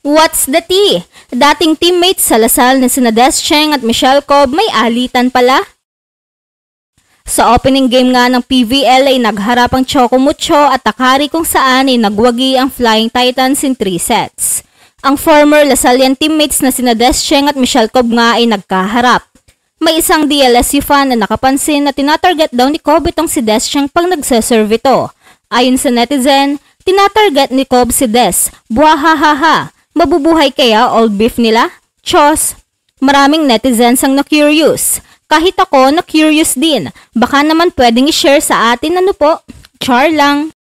What's the tea? Dating teammates sa Lasal na sina Des Cheng at Michelle Cobb may alitan pala. Sa opening game nga ng PVL ay nagharap ang Chocomucho at Takari kung saan ay nagwagi ang Flying Titans in 3 sets. Ang former Lasallian teammates na sina Des Cheng at Michelle Cobb nga ay nagkaharap. May isang DLSU fan na nakapansin na tinatarget daw ni Cobb itong si Des Cheng pag nagsaserve ito. Ayon sa netizen, tinatarget ni Cobb si Des. Buhahaha. Mabubuhay kaya old beef nila? Chos! Maraming netizens ang na-curious. Kahit ako na-curious din. Baka naman pwedeng i-share sa atin ano po. Char lang.